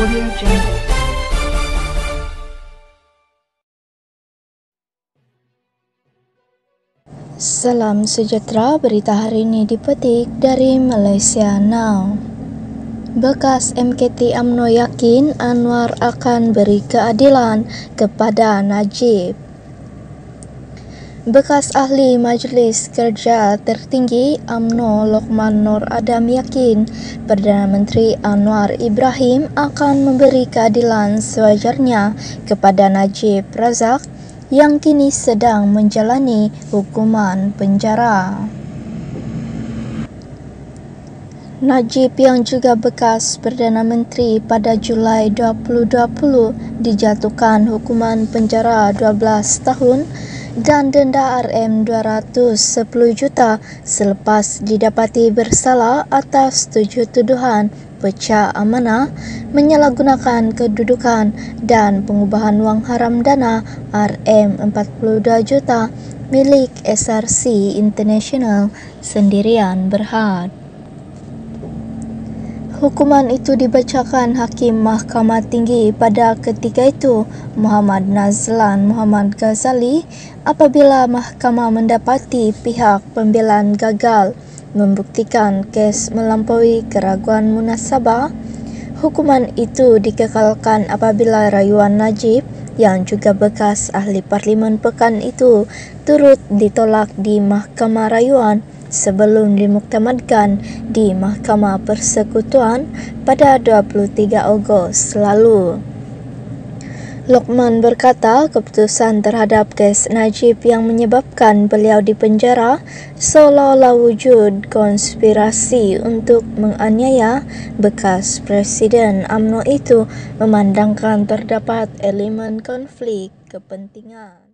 Audio Jungle. Salam sejahtera, berita hari ini dipetik dari Malaysia Now. Bekas MKT AMNO yakin Anwar akan beri keadilan kepada Najib. Bekas ahli Majlis Kerja Tertinggi AMNO Lokman Nur Adam yakin Perdana Menteri Anwar Ibrahim akan memberi keadilan sewajarnya kepada Najib Razak yang kini sedang menjalani hukuman penjara. Najib yang juga bekas Perdana Menteri pada Julai 2020 dijatuhkan hukuman penjara 12 tahun dan denda RM210 juta selepas didapati bersalah atas tujuh tuduhan pecah amanah, menyalahgunakan kedudukan dan pengubahan wang haram dana RM42 juta milik SRC International sendirian berhad. Hukuman itu dibacakan Hakim Mahkamah Tinggi pada ketika itu Muhammad Nazlan Muhammad Ghazali apabila mahkamah mendapati pihak pembelaan gagal membuktikan kes melampaui keraguan munasabah. Hukuman itu dikekalkan apabila rayuan Najib yang juga bekas ahli parlimen pekan itu turut ditolak di Mahkamah Rayuan sebelum dimuktamadkan di Mahkamah Persekutuan pada 23 Ogos lalu. Lokman berkata keputusan terhadap kes Najib yang menyebabkan beliau dipenjara seolah-olah wujud konspirasi untuk menganiaya bekas Presiden AMNO itu memandangkan terdapat elemen konflik kepentingan.